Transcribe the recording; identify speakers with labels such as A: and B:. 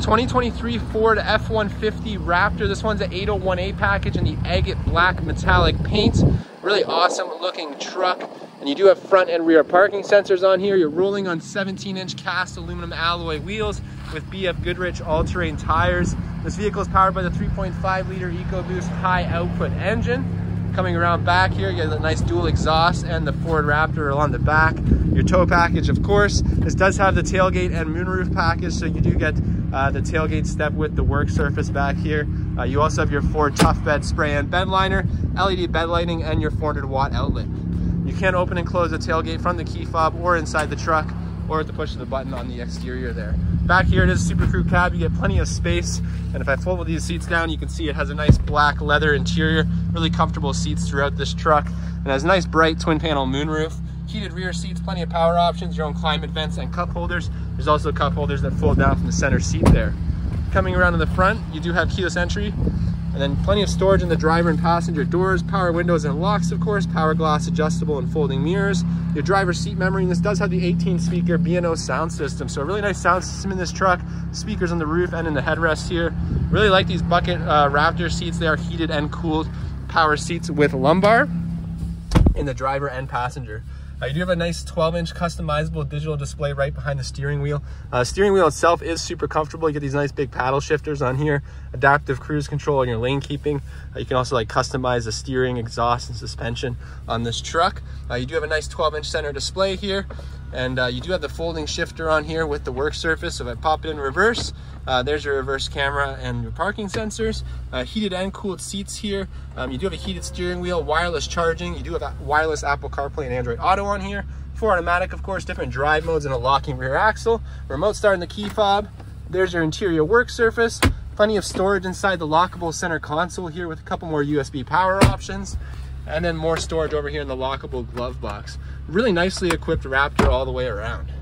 A: 2023 Ford F-150 Raptor. This one's an 801A package in the agate black metallic paint. Really awesome looking truck. And you do have front and rear parking sensors on here. You're rolling on 17 inch cast aluminum alloy wheels with BF Goodrich all-terrain tires. This vehicle is powered by the 3.5 liter EcoBoost high output engine. Coming around back here, you get a nice dual exhaust and the Ford Raptor along the back. Your tow package, of course. This does have the tailgate and moonroof package, so you do get uh, the tailgate step with the work surface back here. Uh, you also have your Ford Tough Bed spray and bed liner, LED bed lighting, and your 400 watt outlet. You can open and close the tailgate from the key fob or inside the truck or at the push of the button on the exterior there. Back here it is a Super Crew cab, you get plenty of space. And if I fold these seats down, you can see it has a nice black leather interior, really comfortable seats throughout this truck. And has a nice bright twin panel moonroof, heated rear seats, plenty of power options, your own climate vents and cup holders. There's also cup holders that fold down from the center seat there. Coming around to the front, you do have keyless entry, and then plenty of storage in the driver and passenger doors, power windows and locks, of course, power glass adjustable and folding mirrors, your driver seat memory, and this does have the 18 speaker B&O sound system. So a really nice sound system in this truck, speakers on the roof and in the headrest here. Really like these bucket uh, Raptor seats. They are heated and cooled power seats with lumbar in the driver and passenger. Uh, you do have a nice 12 inch customizable digital display right behind the steering wheel. Uh, steering wheel itself is super comfortable. You get these nice big paddle shifters on here, adaptive cruise control and your lane keeping. Uh, you can also like customize the steering, exhaust, and suspension on this truck. Uh, you do have a nice 12 inch center display here. And uh, you do have the folding shifter on here with the work surface. So if I pop it in reverse, uh, there's your reverse camera and your parking sensors. Uh, heated and cooled seats here. Um, you do have a heated steering wheel, wireless charging. You do have a wireless Apple CarPlay and Android Auto on here. For automatic, of course, different drive modes and a locking rear axle. Remote start in the key fob. There's your interior work surface. Plenty of storage inside the lockable center console here with a couple more USB power options and then more storage over here in the lockable glove box. Really nicely equipped Raptor all the way around.